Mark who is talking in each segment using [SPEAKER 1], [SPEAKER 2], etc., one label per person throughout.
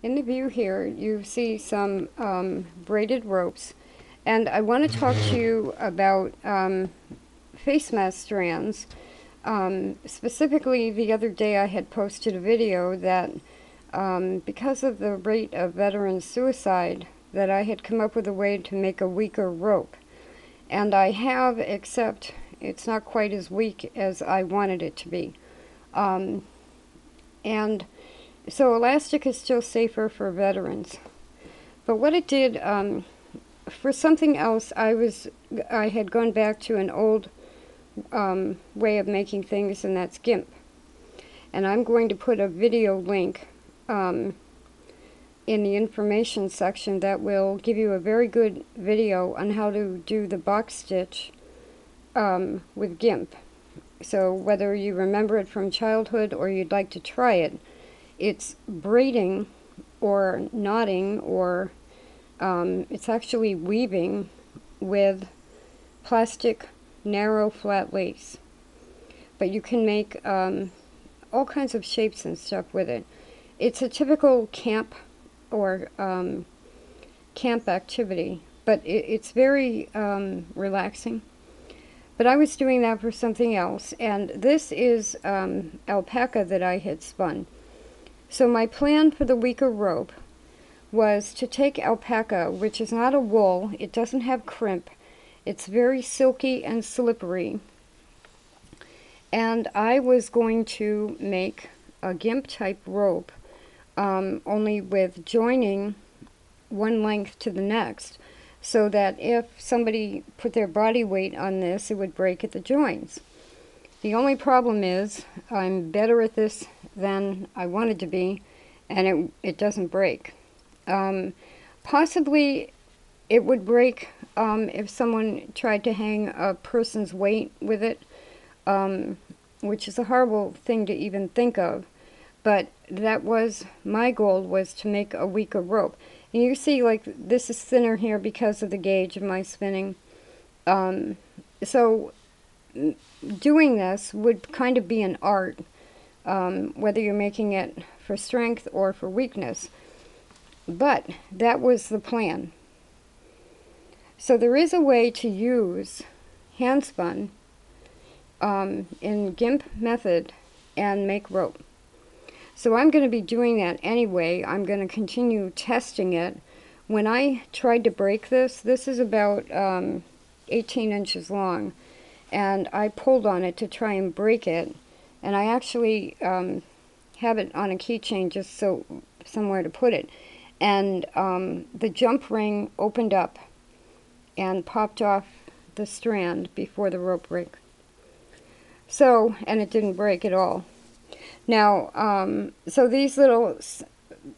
[SPEAKER 1] In the view here, you see some um, braided ropes, and I want to talk to you about um, face mask strands. Um, specifically, the other day I had posted a video that um, because of the rate of veteran suicide, that I had come up with a way to make a weaker rope. And I have, except it's not quite as weak as I wanted it to be. Um, and so elastic is still safer for veterans. But what it did, um, for something else, I was, I had gone back to an old um, way of making things, and that's GIMP. And I'm going to put a video link um, in the information section that will give you a very good video on how to do the box stitch um, with GIMP. So whether you remember it from childhood or you'd like to try it, it's braiding or knotting or um, it's actually weaving with plastic narrow flat lace. But you can make um, all kinds of shapes and stuff with it. It's a typical camp or um, camp activity, but it, it's very um, relaxing. But I was doing that for something else, and this is um, alpaca that I had spun. So my plan for the weaker rope was to take alpaca, which is not a wool, it doesn't have crimp, it's very silky and slippery. And I was going to make a GIMP type rope, um, only with joining one length to the next so that if somebody put their body weight on this, it would break at the joints. The only problem is I'm better at this than I wanted to be, and it, it doesn't break. Um, possibly it would break um, if someone tried to hang a person's weight with it, um, which is a horrible thing to even think of. But that was my goal was to make a weaker rope. And you see, like, this is thinner here because of the gauge of my spinning. Um, so doing this would kind of be an art, um, whether you're making it for strength or for weakness. But that was the plan. So there is a way to use handspun um, in GIMP method and make rope. So I'm going to be doing that anyway. I'm going to continue testing it. When I tried to break this, this is about um, 18 inches long, and I pulled on it to try and break it, and I actually um, have it on a keychain just so somewhere to put it. And um, the jump ring opened up and popped off the strand before the rope break. So, and it didn't break at all. Now, um, so these little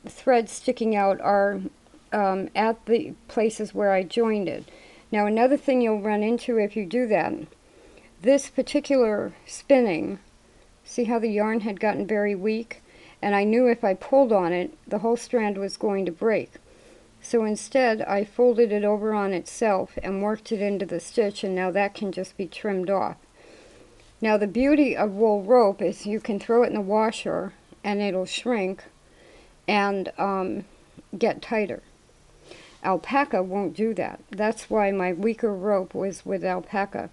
[SPEAKER 1] threads sticking out are um, at the places where I joined it. Now, another thing you'll run into if you do that, this particular spinning, see how the yarn had gotten very weak? And I knew if I pulled on it, the whole strand was going to break. So instead, I folded it over on itself and worked it into the stitch, and now that can just be trimmed off. Now the beauty of wool rope is you can throw it in the washer and it'll shrink and um, get tighter. Alpaca won't do that. That's why my weaker rope was with alpaca.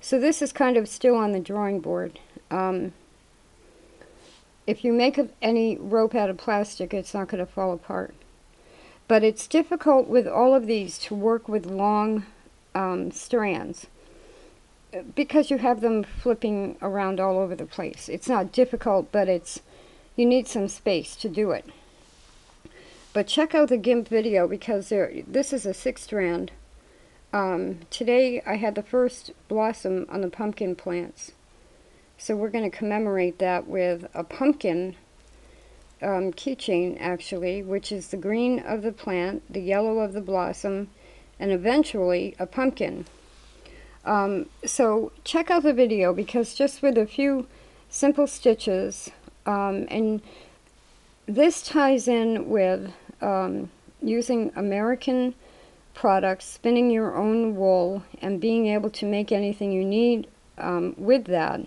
[SPEAKER 1] So this is kind of still on the drawing board. Um, if you make any rope out of plastic, it's not going to fall apart. But it's difficult with all of these to work with long um, strands because you have them flipping around all over the place. It's not difficult, but it's you need some space to do it. But check out the GIMP video because there, this is a six strand. Um, today I had the first blossom on the pumpkin plants. So we're going to commemorate that with a pumpkin um, keychain actually, which is the green of the plant, the yellow of the blossom, and eventually a pumpkin. Um, so check out the video because just with a few simple stitches um, and this ties in with um, using American products, spinning your own wool and being able to make anything you need um, with that.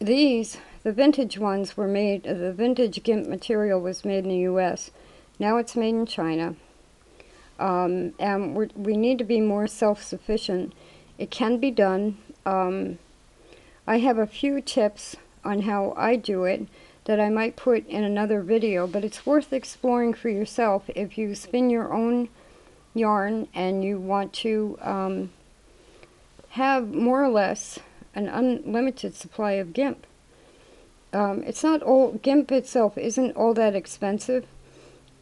[SPEAKER 1] These, the vintage ones were made, uh, the vintage GIMP material was made in the U.S. Now it's made in China. Um, and we need to be more self-sufficient. It can be done. Um, I have a few tips on how I do it that I might put in another video, but it's worth exploring for yourself if you spin your own yarn and you want to um, have more or less an unlimited supply of GIMP. Um, it's not all, GIMP itself isn't all that expensive.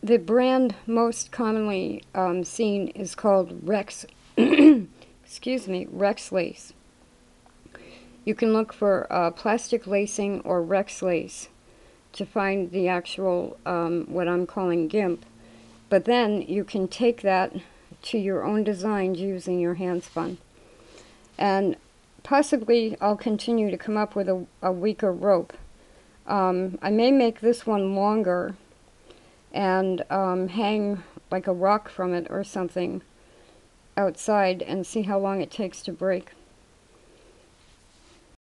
[SPEAKER 1] The brand most commonly um, seen is called Rex, excuse me, Rexlace. You can look for uh, plastic lacing or Rexlace to find the actual, um, what I'm calling GIMP. But then you can take that to your own designs using your hand spun. And possibly I'll continue to come up with a, a weaker rope. Um, I may make this one longer and um, hang like a rock from it or something outside and see how long it takes to break.